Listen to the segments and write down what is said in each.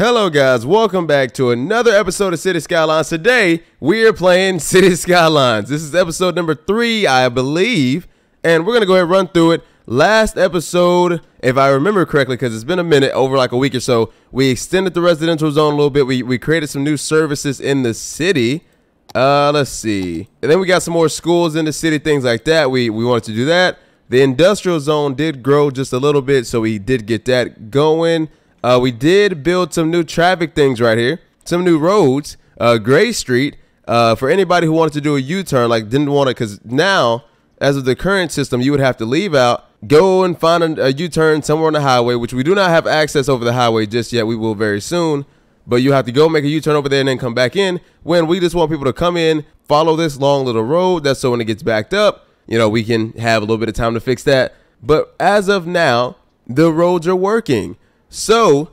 Hello guys, welcome back to another episode of City Skylines. Today, we are playing City Skylines. This is episode number three, I believe, and we're gonna go ahead and run through it. Last episode, if I remember correctly, because it's been a minute, over like a week or so, we extended the residential zone a little bit. We, we created some new services in the city. Uh, let's see. And then we got some more schools in the city, things like that. We, we wanted to do that. The industrial zone did grow just a little bit, so we did get that going. Uh, we did build some new traffic things right here, some new roads. Uh, Gray Street, uh, for anybody who wanted to do a U-turn, like didn't want to, because now, as of the current system, you would have to leave out, go and find a a U-turn somewhere on the highway, which we do not have access over the highway just yet. We will very soon. But you have to go make a U-turn over there and then come back in. When we just want people to come in, follow this long little road. That's so when it gets backed up, you know, we can have a little bit of time to fix that. But as of now, the roads are working. So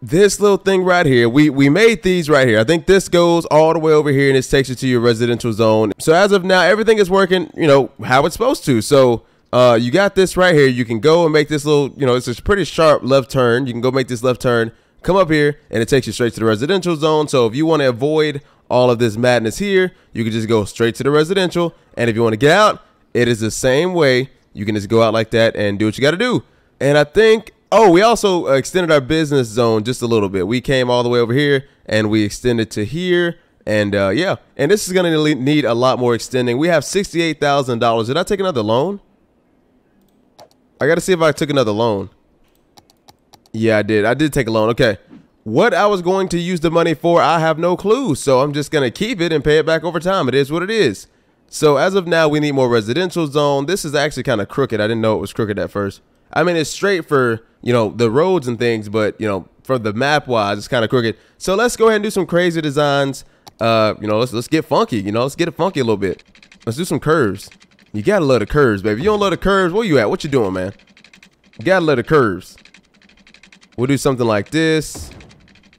this little thing right here, we we made these right here. I think this goes all the way over here and this takes you to your residential zone. So as of now, everything is working, you know, how it's supposed to. So uh, you got this right here. You can go and make this little, you know, it's a pretty sharp left turn. You can go make this left turn, come up here, and it takes you straight to the residential zone. So if you want to avoid all of this madness here, you can just go straight to the residential. And if you want to get out, it is the same way. You can just go out like that and do what you got to do. And I think Oh, we also extended our business zone just a little bit. We came all the way over here and we extended to here. And uh, yeah, and this is going to need a lot more extending. We have $68,000. Did I take another loan? I got to see if I took another loan. Yeah, I did. I did take a loan. Okay. What I was going to use the money for, I have no clue. So I'm just going to keep it and pay it back over time. It is what it is. So as of now, we need more residential zone. This is actually kind of crooked. I didn't know it was crooked at first. I mean, it's straight for, you know, the roads and things, but, you know, for the map wise, it's kind of crooked. So let's go ahead and do some crazy designs. Uh, you know, let's let's get funky, you know, let's get it funky a little bit. Let's do some curves. You gotta love the curves, baby. You don't love the curves, where you at? What you doing, man? You gotta love the curves. We'll do something like this.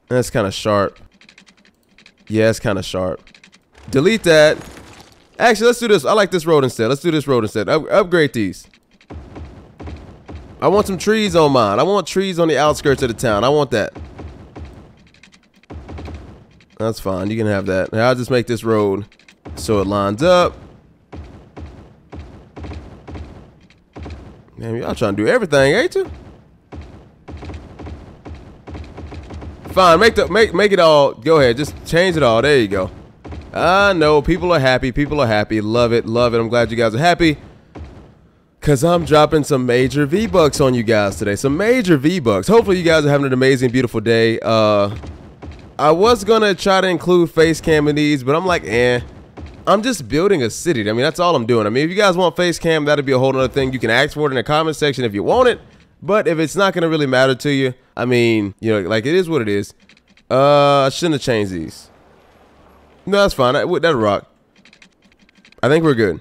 That's kind of sharp. Yeah, it's kind of sharp. Delete that. Actually, let's do this. I like this road instead. Let's do this road instead. Up upgrade these. I want some trees on mine. I want trees on the outskirts of the town. I want that. That's fine. You can have that. Now I'll just make this road so it lines up. Man, y'all trying to do everything, ain't you? Fine, make the make make it all. Go ahead, just change it all. There you go. I know people are happy. People are happy. Love it, love it. I'm glad you guys are happy. Cause I'm dropping some major V-Bucks on you guys today. Some major V-Bucks. Hopefully you guys are having an amazing, beautiful day. Uh I was gonna try to include face cam in these, but I'm like, eh. I'm just building a city. I mean, that's all I'm doing. I mean, if you guys want face cam, that'll be a whole other thing. You can ask for it in the comment section if you want it. But if it's not gonna really matter to you, I mean, you know, like it is what it is. Uh, I shouldn't have changed these. No, that's fine. That, that'll rock. I think we're good.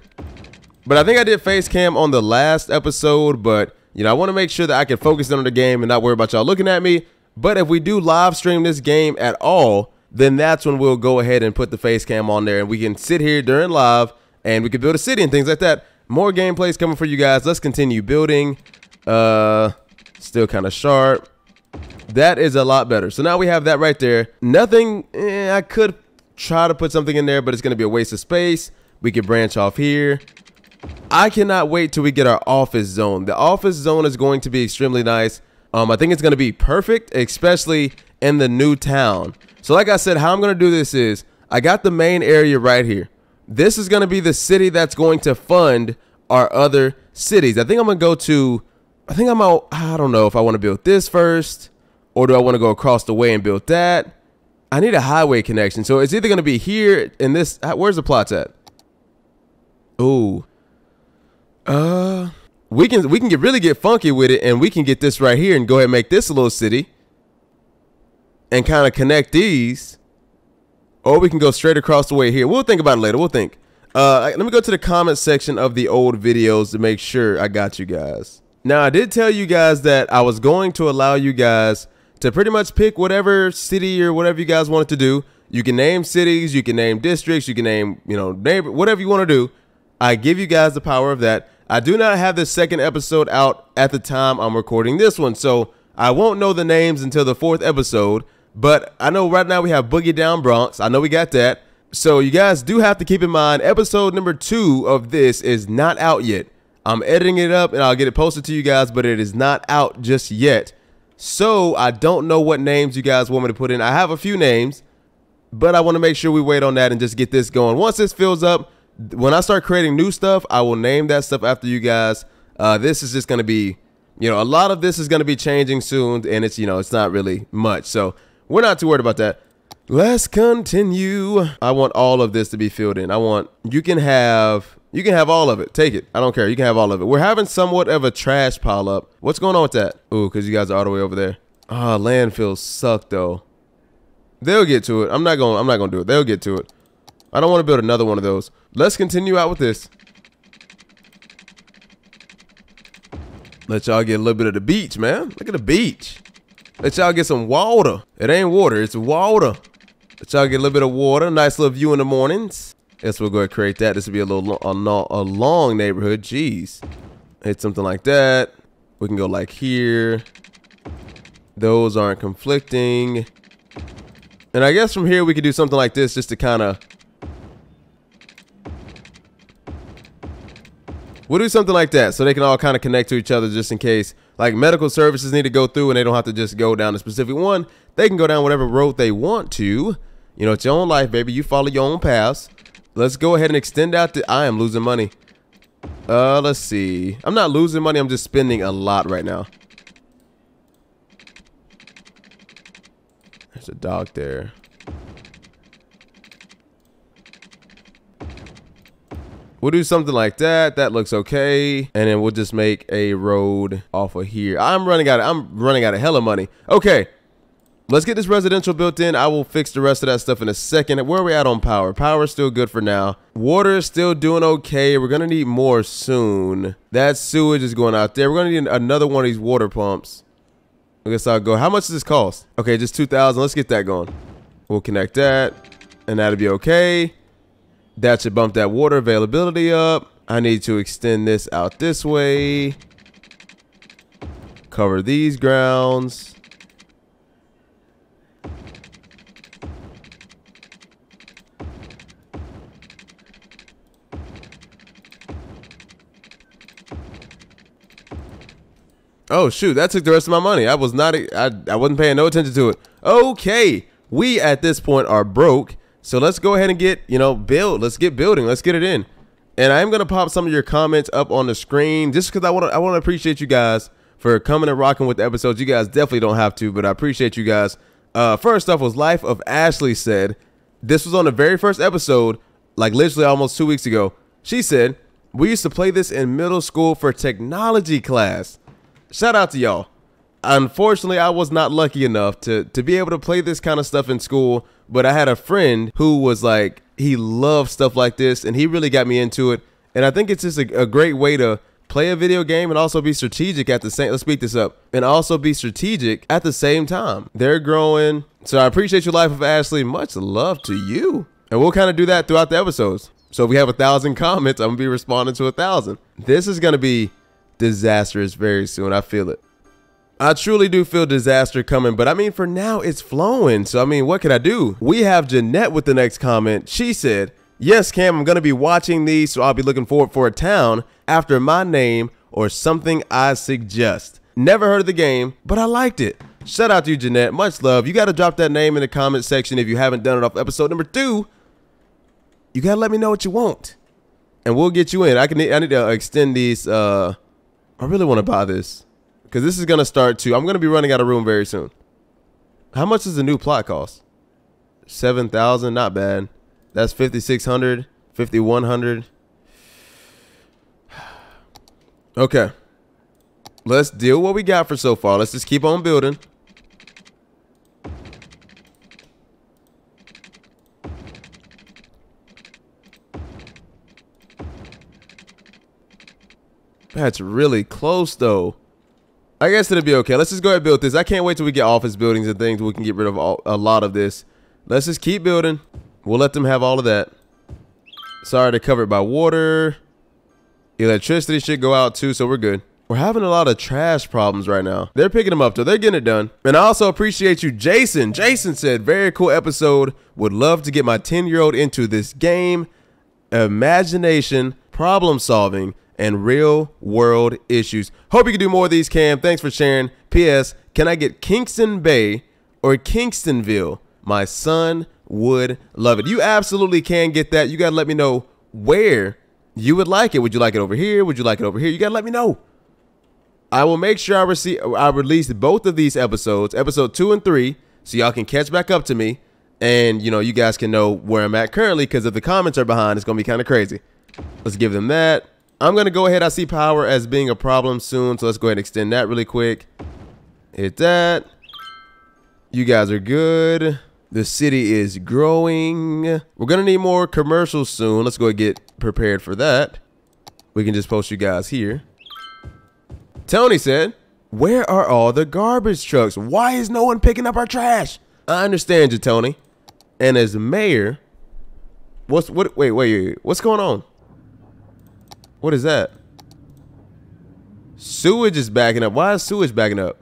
But I think I did face cam on the last episode, but you know, I want to make sure that I can focus on the game and not worry about y'all looking at me. But if we do live stream this game at all, then that's when we'll go ahead and put the face cam on there and we can sit here during live and we can build a city and things like that. More gameplays coming for you guys. Let's continue building. Uh, still kind of sharp. That is a lot better. So now we have that right there. Nothing, eh, I could try to put something in there, but it's going to be a waste of space. We could branch off here. I cannot wait till we get our office zone. The office zone is going to be extremely nice. Um, I think it's going to be perfect, especially in the new town. So like I said, how I'm going to do this is I got the main area right here. This is going to be the city that's going to fund our other cities. I think I'm going to go to, I think I'm out, I don't know if I want to build this first or do I want to go across the way and build that? I need a highway connection. So it's either going to be here in this, where's the plots at? Ooh, uh, we can we can get really get funky with it, and we can get this right here and go ahead and make this a little city, and kind of connect these, or we can go straight across the way here. We'll think about it later. We'll think. Uh, let me go to the comment section of the old videos to make sure I got you guys. Now, I did tell you guys that I was going to allow you guys to pretty much pick whatever city or whatever you guys wanted to do. You can name cities, you can name districts, you can name, you know, neighbor, whatever you want to do. I give you guys the power of that. I do not have the second episode out at the time I'm recording this one, so I won't know the names until the fourth episode. But I know right now we have Boogie Down Bronx. I know we got that. So you guys do have to keep in mind episode number two of this is not out yet. I'm editing it up and I'll get it posted to you guys, but it is not out just yet. So I don't know what names you guys want me to put in. I have a few names, but I want to make sure we wait on that and just get this going. Once this fills up, when I start creating new stuff, I will name that stuff after you guys. Uh, this is just going to be, you know, a lot of this is going to be changing soon, and it's, you know, it's not really much. So we're not too worried about that. Let's continue. I want all of this to be filled in. I want, you can have you can have all of it. Take it. I don't care. You can have all of it. We're having somewhat of a trash pile up. What's going on with that? Ooh, because you guys are all the way over there. Ah, oh, landfills suck though. They'll get to it. I'm not going. I'm not going to do it. They'll get to it. I don't want to build another one of those. Let's continue out with this. Let y'all get a little bit of the beach, man. Look at the beach. Let y'all get some water. It ain't water. It's water. Let y'all get a little bit of water. Nice little view in the mornings. Guess we'll go ahead and create that. This will be a little a, a long neighborhood. Jeez. Hit something like that. We can go like here. Those aren't conflicting. And I guess from here we could do something like this just to kind of... We'll do something like that so they can all kind of connect to each other just in case like medical services need to go through and they don't have to just go down a specific one. They can go down whatever road they want to. You know, it's your own life, baby. You follow your own paths. Let's go ahead and extend out the... I am losing money. Uh, let's see. I'm not losing money. I'm just spending a lot right now. There's a dog there. We'll do something like that. That looks okay. And then we'll just make a road off of here. I'm running out of, I'm running out of hella money. Okay. Let's get this residential built in. I will fix the rest of that stuff in a second. Where are we at on power? Power is still good for now. Water is still doing okay. We're going to need more soon. That sewage is going out there. We're going to need another one of these water pumps. I guess I'll go. How much does this cost? Okay, just 2000 Let's get that going. We'll connect that, and that'll be okay. That should bump that water availability up. I need to extend this out this way. Cover these grounds. Oh shoot, that took the rest of my money. I was not I, I wasn't paying no attention to it. Okay. We at this point are broke. So let's go ahead and get, you know, build. Let's get building. Let's get it in. And I'm gonna pop some of your comments up on the screen just because I want to I want to appreciate you guys for coming and rocking with the episodes. You guys definitely don't have to, but I appreciate you guys. Uh, first off was Life of Ashley said, this was on the very first episode, like literally almost two weeks ago. She said, we used to play this in middle school for technology class shout out to y'all. Unfortunately, I was not lucky enough to to be able to play this kind of stuff in school, but I had a friend who was like he loved stuff like this and he really got me into it. And I think it's just a, a great way to play a video game and also be strategic at the same let's speak this up and also be strategic at the same time they're growing so i appreciate your life of ashley much love to you and we'll kind of do that throughout the episodes so if we have a thousand comments i'm gonna be responding to a thousand this is gonna be disastrous very soon. I feel it. I truly do feel disaster coming, but I mean, for now, it's flowing. So, I mean, what can I do? We have Jeanette with the next comment. She said, Yes, Cam, I'm going to be watching these, so I'll be looking forward for a town after my name or something I suggest. Never heard of the game, but I liked it. Shout out to you, Jeanette. Much love. You got to drop that name in the comment section if you haven't done it off episode number two. You got to let me know what you want, and we'll get you in. I can I need to extend these uh, I really want to buy this because this is to start to, I'm to be running out of room very soon. How much does the new plot cost? 7,000, not bad. That's 5,600, 5,100. Okay. Let's deal what we got for so far. Let's just keep on building. That's really close, though. I guess it'll be okay. Let's just go ahead and build this. I can't wait till we get office buildings and things. We can get rid of all, a lot of this. Let's just keep building. We'll let them have all of that. Sorry, they're covered by water. Electricity should go out too, so we're good. We're having a lot of trash problems right now. They're picking them up, though. They're getting it done. And I also appreciate you, Jason. Jason said, very cool episode. Would love to get my 10 year old into this game. Imagination, problem solving, and real world issues. Hope you can do more of these, Cam. Thanks for sharing. P.S. Can I get Kingston Bay or Kingstonville? My son would love it. You absolutely can get that. You got to let me know where you would like it. Would you like it over here? Would you like it over here? You got to let me know. I will make sure I receive I release both of these episodes, episode 2 and 3, so y'all can catch back up to me and you know, you guys can know where I'm at currently cuz if the comments are behind, it's going to be kind of crazy. Let's give them that. I'm going to go ahead. I see power as being a problem soon, so let's go ahead and extend that really quick. Hit that. You guys are good. The city is growing. We're going to need more commercials soon. Let's go get prepared for that. We can just post you guys here. Tony said, Where are all the garbage trucks? Why is no one picking up our trash? I understand you, Tony. And as mayor, what's what wait, wait, wait, what's going on? What is that? Sewage is backing up. Why is sewage backing up?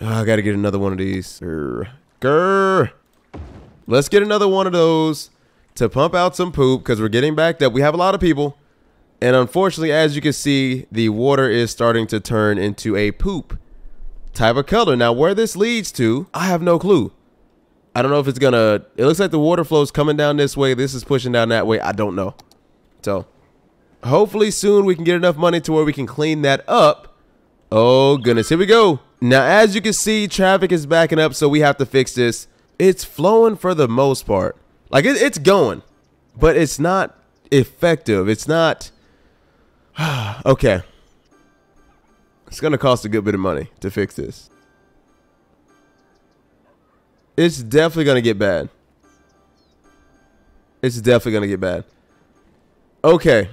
Oh, I gotta get another one of these. Grr. Grr. Let's get another one of those to pump out some poop because we're getting backed up. We have a lot of people. And unfortunately, as you can see, the water is starting to turn into a poop type of color. Now, where this leads to, I have no clue. I don't know if it's gonna, it looks like the water flow is coming down this way. This is pushing down that way. I don't know. So hopefully soon we can get enough money to where we can clean that up. Oh goodness, here we go. Now, as you can see, traffic is backing up, so we have to fix this. It's flowing for the most part. Like it, it's going, but it's not effective. It's not, okay. It's gonna cost a good bit of money to fix this. It's definitely gonna get bad. It's definitely gonna get bad. Okay.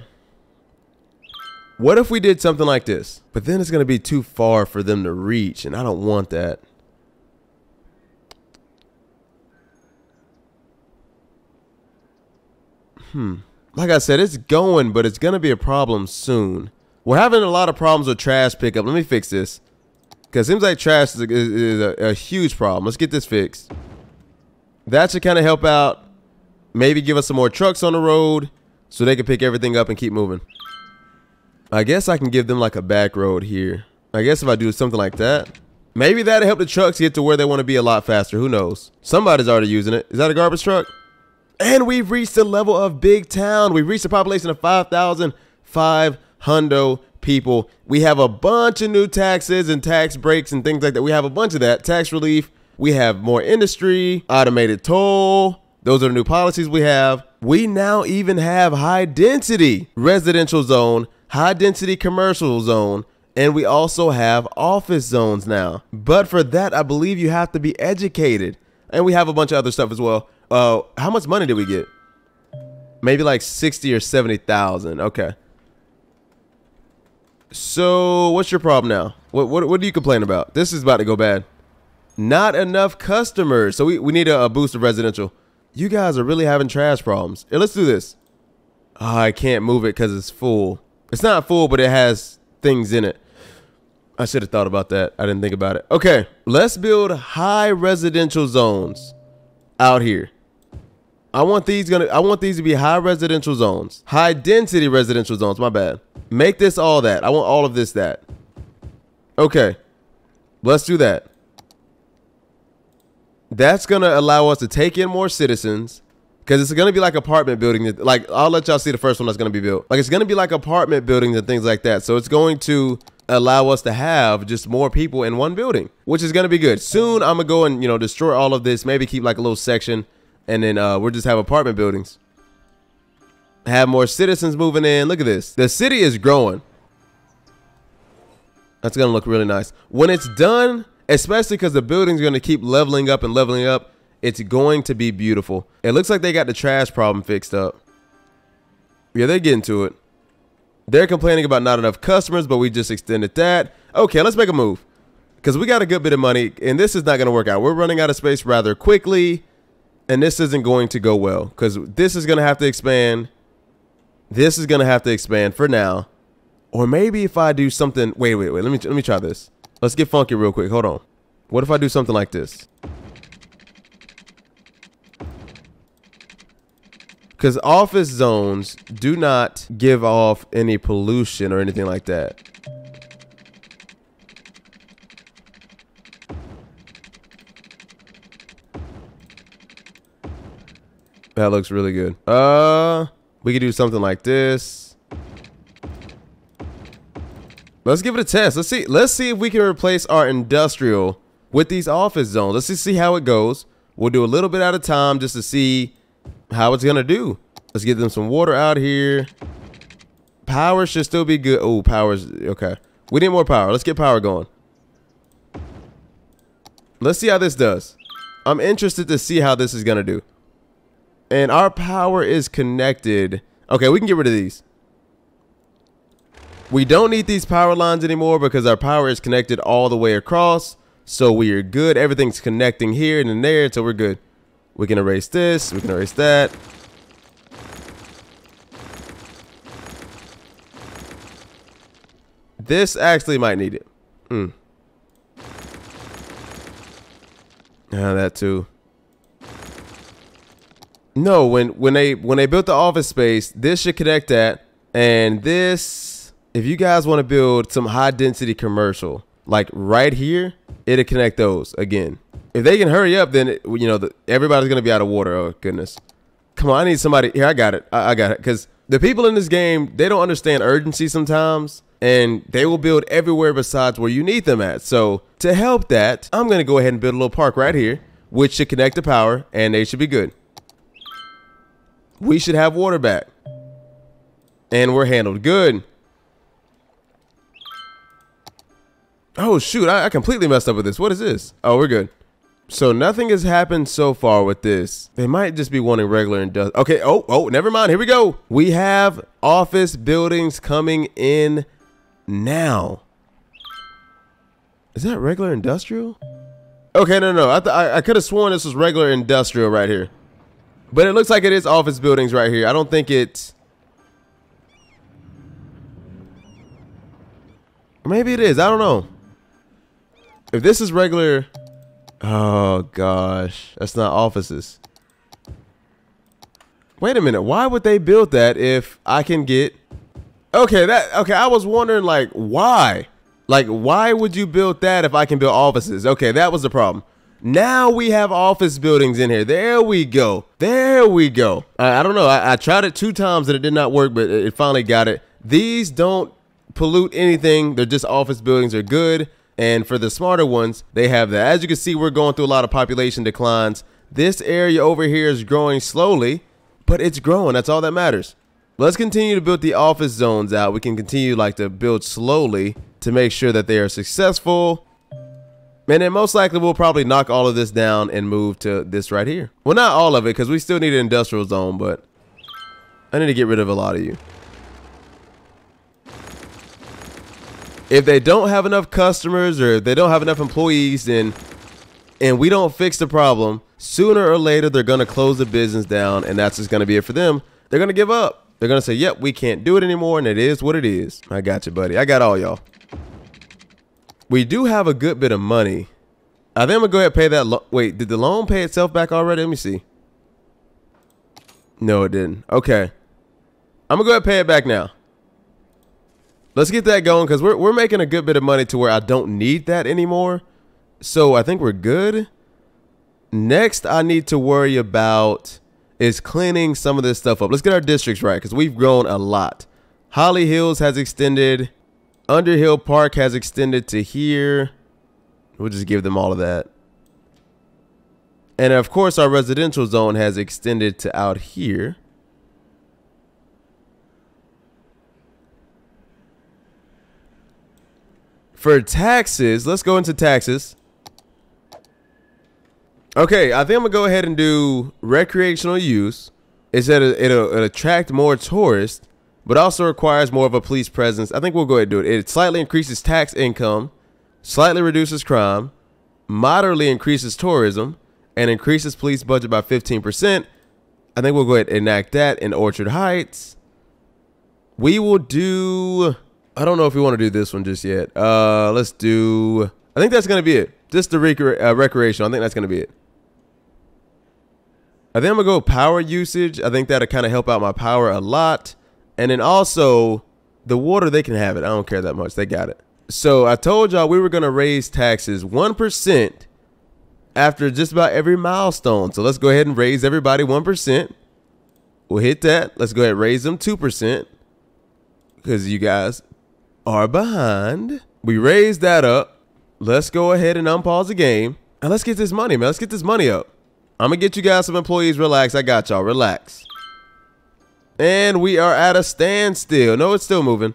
What if we did something like this? But then it's going to be too far for them to reach, and I don't want that. Hmm. Like I said, it's going, but it's going to be a problem soon. We're having a lot of problems with trash pickup. Let me fix this. Because it seems like trash is, a, is a, a huge problem. Let's get this fixed. That should kind of help out. Maybe give us some more trucks on the road so they can pick everything up and keep moving. I guess I can give them like a back road here. I guess if I do something like that, maybe that'll help the trucks get to where they want to be a lot faster. Who knows? Somebody's already using it. Is that a garbage truck? And we've reached the level of big town. We've reached a population of 5,500 people. We have a bunch of new taxes and tax breaks and things like that. We have a bunch of that. Tax relief. We have more industry, automated toll. Those are the new policies we have. We now even have high density residential zone high density commercial zone, and we also have office zones now. But for that, I believe you have to be educated. And we have a bunch of other stuff as well. Uh, how much money did we get? Maybe like 60 or 70,000. Okay. So what's your problem now? What, what, what do you complain about? This is about to go bad. Not enough customers. So we, we need a, a boost of residential. You guys are really having trash problems. Here, let's do this. Oh, I can't move it because it's full. It's not full, but it has things in it. I should have thought about that. I didn't think about it. Okay, let's build high residential zones out here. I want these gonna I want these to be high residential zones. High density residential zones, my bad. Make this all that. I want all of this that. Okay. Let's do that. That's to allow us to take in more citizens because it's to be like apartment buildings. Like, I'll let y'all see the first one that's to be built. Like, it's to be like apartment buildings and things like that. So it's going to allow us to have just more people in one building, which is to be good. Soon, I'm to go and, you know, destroy all of this. Maybe keep like a little section. And then uh, we'll just have apartment buildings. Have more citizens moving in. Look at this. The city is growing. That's to look really nice. When it's done, especially because the building's to keep leveling up and leveling up, it's going to be beautiful. It looks like they got the trash problem fixed up. Yeah, they're getting to it. They're complaining about not enough customers, but we just extended that. Okay, let's make a move. Because we got a good bit of money, and this is not going to work out. We're running out of space rather quickly, and this isn't going to go well. Because this is going to have to expand. This is going to have to expand for now. Or maybe if I do something, wait, wait, wait, let me, let me try this. Let's get funky real quick. Hold on. What if I do something like this? Because office zones do not give off any pollution or anything like that. That looks really good. Uh, we could do something like this. Let's give it a test. Let's see. Let's see if we can replace our industrial with these office zones. Let's just see how it goes. We'll do a little bit at a time just to see how it's gonna do. Let's get them some water out here. Power should still be good. Oh, power's okay. We need more power. Let's get power going. Let's see how this does. I'm interested to see how this is gonna do. And our power is connected. Okay, we can get rid of these. We don't need these power lines anymore because our power is connected all the way across. So we are good. Everything's connecting here and there, so we're good. We can erase this. We can erase that. This actually might need it. Hmm. Yeah, that too. No, when when they when they built the office space, this should connect that, and this. If you guys want to build some high density commercial, like right here, it'll connect those again. If they can hurry up, then you know the, everybody's gonna be out of water. Oh goodness, come on! I need somebody here. I got it. I, I got it. Because the people in this game, they don't understand urgency sometimes, and they will build everywhere besides where you need them at. So to help that, I'm gonna go ahead and build a little park right here, which should connect the power, and they should be good. We should have water back, and we're handled good. Oh shoot, I, I, completely messed up with this. What is this? Oh, we're good. So nothing has happened so far with this. They might just be wanting regular industrial. Okay, oh, oh, never mind. Here we go. We have office buildings coming in now. Is that regular industrial? Okay, no, no. I, I, I could have sworn this was regular industrial right here. But it looks like it is office buildings right here. I don't think it's... Maybe it is. I don't know. If this is regular... Oh, gosh. That's not offices. Wait a minute. Why would they build that if I can get... Okay, that... Okay, I was wondering, like, why? Like, why would you build that if I can build offices? Okay, that was the problem. Now we have office buildings in here. There we go. There we go. I, I don't know. I, I, tried it two times and it did not work, but it, it finally got it. These don't pollute anything. They're just office buildings. They're good. And for the smarter ones, they have that. As you can see, we're going through a lot of population declines. This area over here is growing slowly, but it's growing. That's all that matters. Let's continue to build the office zones out. We can continue like to build slowly to make sure that they are successful. And then most likely we'll probably knock all of this down and move to this right here. Well, not all of it because we still need an industrial zone, but I need to get rid of a lot of you. If they don't have enough customers or if they don't have enough employees, then and we don't fix the problem, sooner or later they're gonna close the business down, and that's just gonna be it for them. They're gonna give up. They're gonna say, "Yep, we can't do it anymore," and it is what it is. I got you, buddy. I got all y'all. We do have a good bit of money. Uh, I think I'm gonna go ahead and pay that. Wait, did the loan pay itself back already? Let me see. No, it didn't. Okay. I'm gonna go ahead and pay it back now. Let's get that going because we're, we're making a good bit of money to where I don't need that anymore. So I think we're good. Next, I need to worry about is cleaning some of this stuff up. Let's get our districts right because we've grown a lot. Holly Hills has extended. Underhill Park has extended to here. We'll just give them all of that. And of course, our residential zone has extended to out here. For taxes, let's go into taxes. Okay, I think I'm gonna go ahead and do recreational use. It said it'll, it'll attract more tourists, but also requires more of a police presence. I think we'll go ahead and do it. It slightly increases tax income, slightly reduces crime, moderately increases tourism, and increases police budget by 15%. I think we'll go ahead and enact that in Orchard Heights. We will do I don't know if we want to do this one just yet. Uh, let's do. I think that's gonna be it. Just the rec- uh, recreation. I think that's gonna be it. I think I'm gonna go power usage. I think that'll kind of help out my power a lot. And then also the water, they can have it. I don't care that much. They got it. So I told y'all we were gonna raise taxes one percent after just about every milestone. So let's go ahead and raise everybody one percent. We'll hit that. Let's go ahead and raise them two percent because you guys are behind. We raised that up. Let's go ahead and unpause the game and let's get this money, man. Let's get this money up. I'm gonna get you guys some employees. Relax. I got y'all. Relax. And we are at a standstill. No, it's still moving.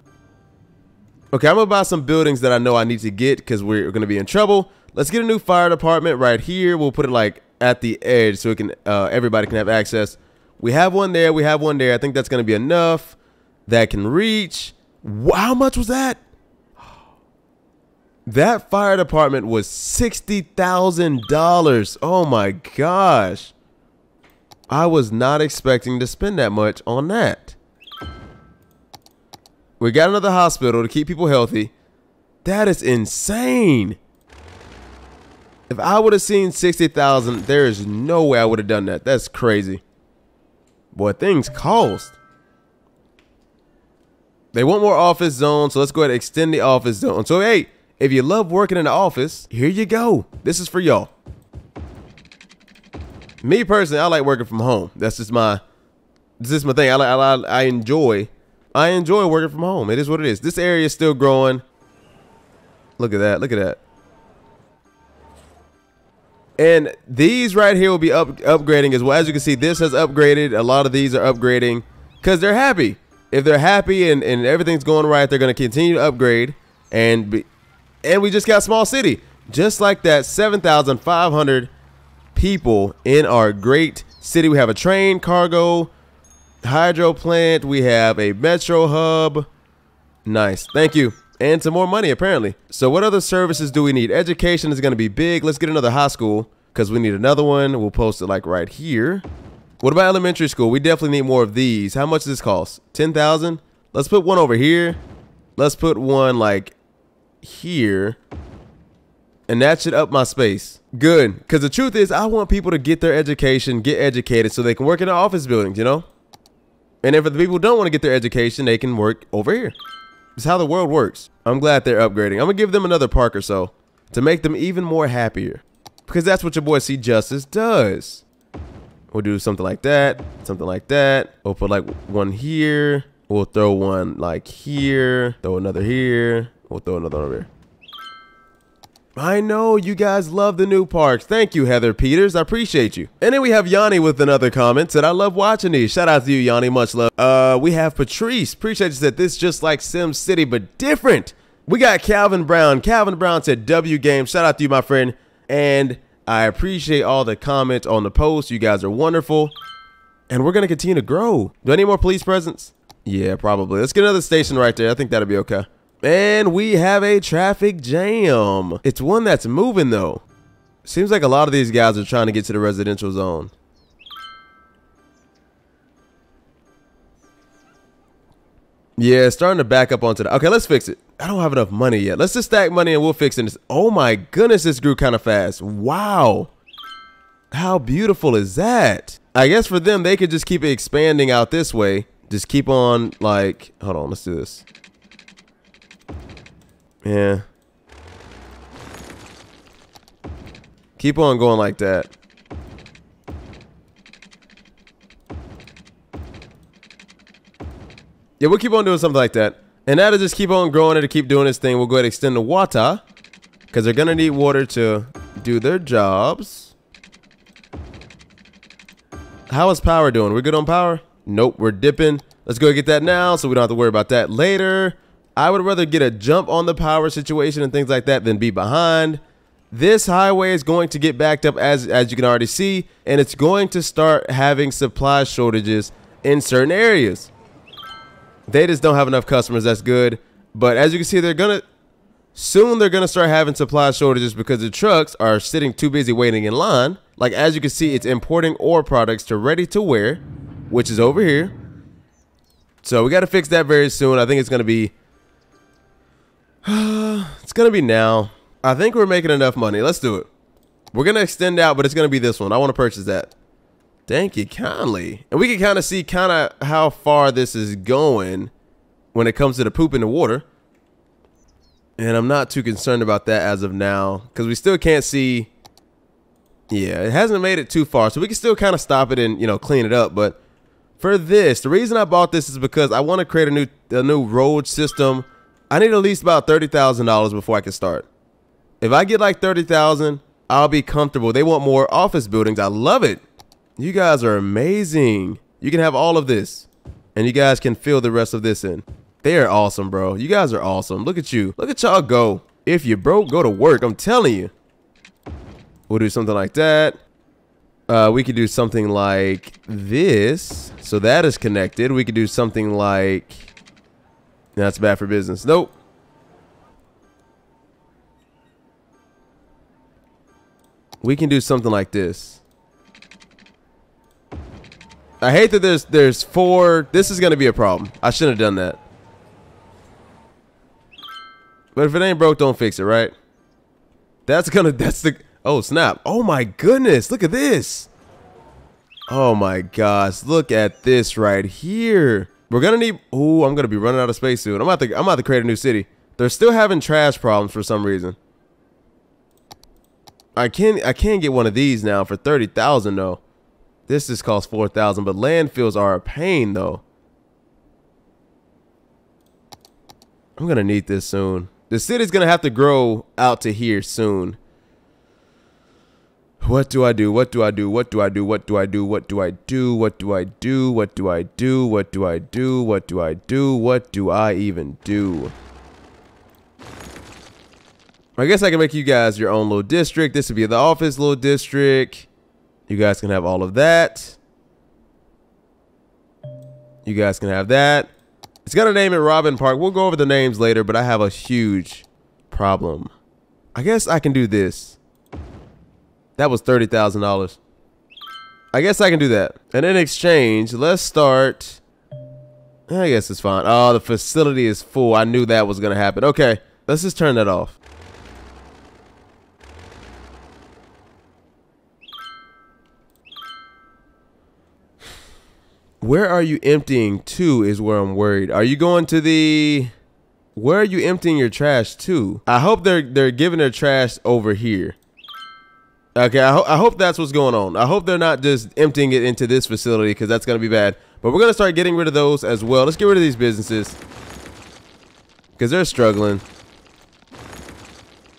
Okay, I'm gonna buy some buildings that I know I need to get because we're gonna be in trouble. Let's get a new fire department right here. We'll put it like at the edge so it can uh, everybody can have access. We have one there. We have one there. I think that's gonna be enough. That can reach. How much was that? That fire department was $60,000. Oh my gosh. I was not expecting to spend that much on that. We got another hospital to keep people healthy. That is insane. If I would have seen 60,000, there is no way I would have done that. That's crazy. Boy, things cost. They want more office zones, so let's go ahead and extend the office zone. So, hey, if you love working in the office, here you go. This is for y'all. Me personally, I like working from home. That's just my, this is my thing. I, I, I enjoy, I enjoy working from home. It is what it is. This area is still growing. Look at that. Look at that. And these right here will be up upgrading as well. As you can see, this has upgraded. A lot of these are upgrading because they're happy. If they're happy and, and everything's going right, they're going to continue to upgrade and be, and we just got small city. Just like that, 7,500 people in our great city. We have a train, cargo, hydro plant. We have a metro hub. Nice. Thank you. And some more money, apparently. So what other services do we need? Education is going to be big. Let's get another high school because we need another one. We'll post it like right here. What about elementary school? We definitely need more of these. How much does this cost? 10,000? Let's put one over here. Let's put one like here. And that should up my space. Good. Because the truth is, I want people to get their education, get educated so they can work in the office buildings, you know? And if the people don't want to get their education, they can work over here. It's how the world works. I'm glad they're upgrading. I'm going to give them another park or so to make them even more happier. Because that's what your boy C Justice does. We'll do something like that, something like that. We'll put like one here. We'll throw one like here, throw another here. We'll throw another over here. I know you guys love the new parks. Thank you, Heather Peters. I appreciate you. And then we have Yanni with another comment. Said, I love watching these. Shout out to you, Yanni. Much love. Uh, we have Patrice. Appreciate you said this just like Sim City, but different. We got Calvin Brown. Calvin Brown said W game. Shout out to you, my friend. And I appreciate all the comments on the post. You guys are wonderful. And we're going to continue to grow. Do I need more police presence? Yeah, probably. Let's get another station right there. I think that'll be okay. And we have a traffic jam. It's one that's moving though. Seems like a lot of these guys are trying to get to the residential zone. Yeah, starting to back up onto the. Okay, let's fix it. I don't have enough money yet. Let's just stack money and we'll fix it. Oh my goodness, this grew kind of fast. Wow. How beautiful is that? I guess for them, they could just keep expanding out this way. Just keep on like, hold on, let's do this. Yeah. Keep on going like that. Yeah, we'll keep on doing something like that. And that'll just keep on growing it to keep doing this thing. We'll go ahead and extend the water. Because they're going to need water to do their jobs. How is power doing? We're good on power? Nope, we're dipping. Let's go get that now so we don't have to worry about that later. I would rather get a jump on the power situation and things like that than be behind. This highway is going to get backed up as, as you can already see, and it's going to start having supply shortages in certain areas. They just don't have enough customers. That's good. But as you can see, they're to soon they're to start having supply shortages because the trucks are sitting too busy waiting in line. Like as you can see, it's importing ore products to ready to wear, which is over here. So we got to fix that very soon. I think it's to be it's gonna be now. I think we're making enough money. Let's do it. We're gonna extend out, but it's gonna be this one. I want to purchase that. Thank you kindly. And we can kind of see kind of how far this is going when it comes to the poop in the water. And I'm not too concerned about that as of now because we still can't see. Yeah, it hasn't made it too far, so we can still kind of stop it and you know clean it up. But for this, the reason I bought this is because I want to create a new a new road system. I need at least about thirty thousand dollars before I can start. If I get like thirty thousand, I'll be comfortable. They want more office buildings. I love it. You guys are amazing. You can have all of this. And you guys can fill the rest of this in. They are awesome, bro. You guys are awesome. Look at you. Look at y'all go. If you broke, go to work. I'm telling you. We'll do something like that. Uh, we could do something like this. So that is connected. We could do something like... That's bad for business. Nope. We can do something like this. I hate that there's there's four. This is gonna be a problem. I shouldn't have done that. But if it ain't broke, don't fix it, right? That's gonna. That's the. Oh snap! Oh my goodness! Look at this. Oh my gosh! Look at this right here. We're gonna need. Oh, I'm gonna be running out of space soon. I'm about to. I'm about to create a new city. They're still having trash problems for some reason. I can I can get one of these now for thirty thousand though. This just costs 4000 but landfills are a pain, though. I'm going to need this soon. The city's going to have to grow out to here soon. What do I do? What do I do? What do I do? What do I do? What do I do? What do I do? What do I do? What do I do? What do I do? What do I even do? I guess I can make you guys your own little district. This would be the office little district. You guys can have all of that. You guys can have that. It's got to name it Robin Park. We'll go over the names later, but I have a huge problem. I guess I can do this. That was $30,000. I guess I can do that. And in exchange, let's start. I guess it's fine. Oh, the facility is full. I knew that was going to happen. Okay, let's just turn that off. Where are you emptying to is where I'm worried. Are you going to the where are you emptying your trash to? I hope they're they're giving their trash over here. Okay, I, ho I hope that's what's going on. I hope they're not just emptying it into this facility because that's going to be bad. But we're going to start getting rid of those as well. Let's get rid of these businesses because they're struggling.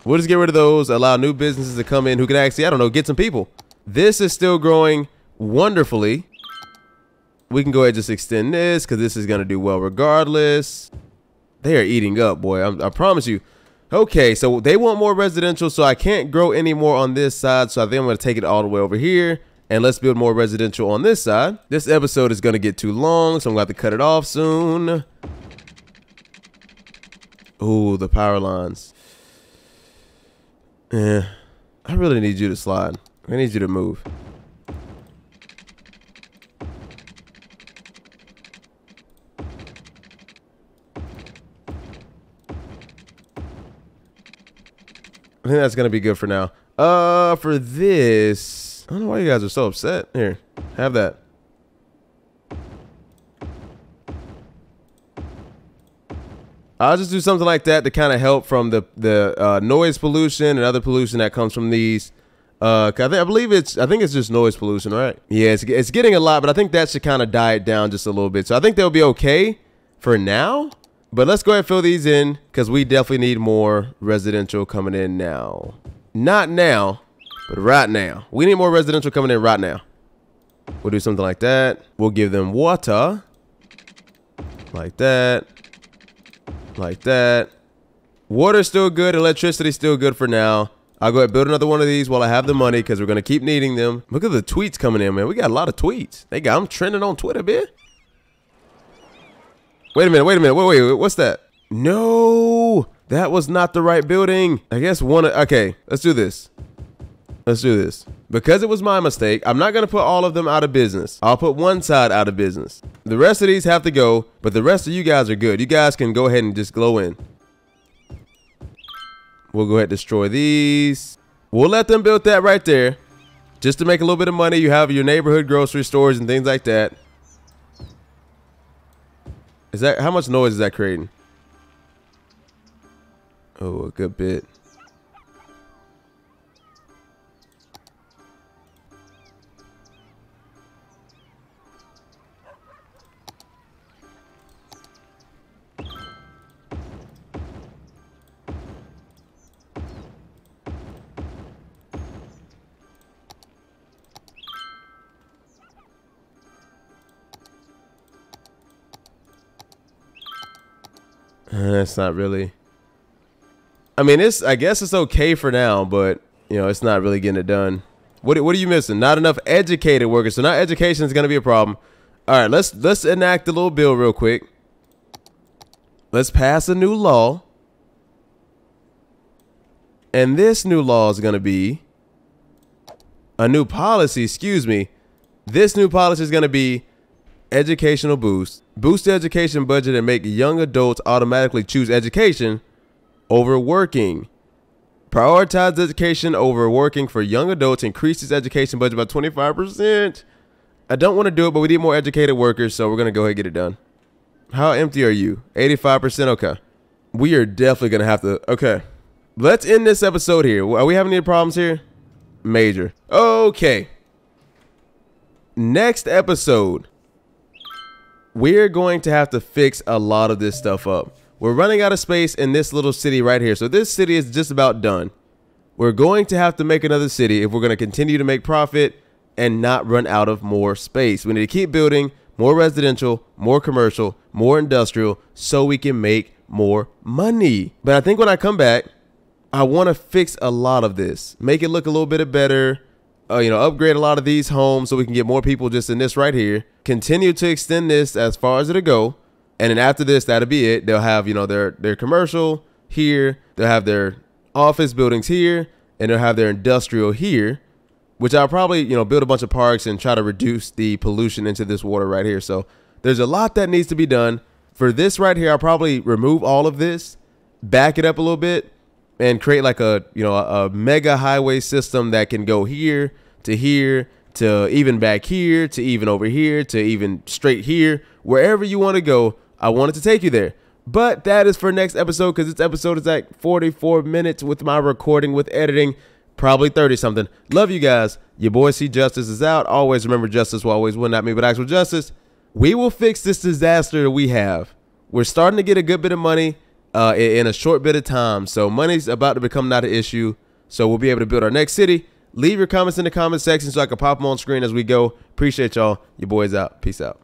We'll just get rid of those, allow new businesses to come in who can actually, I don't know, get some people. This is still growing wonderfully we can go ahead and just extend this because this is going to do well regardless. They are eating up, boy. I'm, I promise you. Okay, so they want more residential, so I can't grow any more on this side. So I think I'm going to take it all the way over here. And let's build more residential on this side. This episode is going to get too long, so I'm going to have to cut it off soon. Ooh, the power lines. Yeah, I really need you to slide. I need you to move. I think that's gonna be good for now. Uh, for this, I don't know why you guys are so upset. Here, have that. I'll just do something like that to kind of help from the the uh, noise pollution and other pollution that comes from these. Uh, I, think, I believe it's I think it's just noise pollution, right? Yeah, it's it's getting a lot, but I think that should kind of die it down just a little bit. So I think they'll be okay for now. But let's go ahead and fill these in because we definitely need more residential coming in now. Not now, but right now. We need more residential coming in right now. We'll do something like that. We'll give them water. Like that. Like that. Water's still good. Electricity's still good for now. I'll go ahead and build another one of these while I have the money because we're going to keep needing them. Look at the tweets coming in, man. We got a lot of tweets. They got them trending on Twitter, man. Wait a minute, wait a minute, wait, wait, wait, what's that? No, that was not the right building. I guess one, okay, let's do this. Let's do this. Because it was my mistake, I'm not going to put all of them out of business. I'll put one side out of business. The rest of these have to go, but the rest of you guys are good. You guys can go ahead and just glow in. We'll go ahead and destroy these. We'll let them build that right there. Just to make a little bit of money. You have your neighborhood grocery stores and things like that. Is that how much noise is that creating? Oh, a good bit. That's not really. I mean, it's. I guess it's okay for now, but you know, it's not really getting it done. What What are you missing? Not enough educated workers. So now education is going to be a problem. All right, let's let's enact a little bill real quick. Let's pass a new law. And this new law is going to be a new policy, excuse me. This new policy is going to be educational boost, boost the education budget and make young adults automatically choose education over working. Prioritize education over working for young adults, increases education budget by 25%. I don't want to do it, but we need more educated workers, so we're going to go ahead and get it done. How empty are you? 85%? Okay. We are definitely going to have to. Okay. Let's end this episode here. Are we having any problems here? Major. Okay. Next episode, we're going to have to fix a lot of this stuff up. We're running out of space in this little city right here. So this city is just about done. We're going to have to make another city if we're going to continue to make profit and not run out of more space. We need to keep building more residential, more commercial, more industrial so we can make more money. But I think when I come back, I want to fix a lot of this, make it look a little bit better, uh, you know, upgrade a lot of these homes so we can get more people just in this right here. Continue to extend this as far as it'll go. And then after this, that'll be it. They'll have, you know, their, their commercial here. They'll have their office buildings here. And they'll have their industrial here, which I'll probably, you know, build a bunch of parks and try to reduce the pollution into this water right here. So there's a lot that needs to be done. For this right here, I'll probably remove all of this, back it up a little bit, and create like a you know a, a mega highway system that can go here to here to even back here to even over here to even straight here wherever you want to go i wanted to take you there. But that is for next episode because this episode is like 44 minutes with my recording with editing probably 30 something love you guys. Your boy c justice is out. Always remember justice will always win not me but actual justice. We will fix this disaster that we have. We're starting to get a good bit of money uh, in a short bit of time. So money's about to become not an issue. So we'll be able to build our next city. Leave your comments in the comment section so I can pop them on screen as we go. Appreciate y'all. Your boys out. Peace out.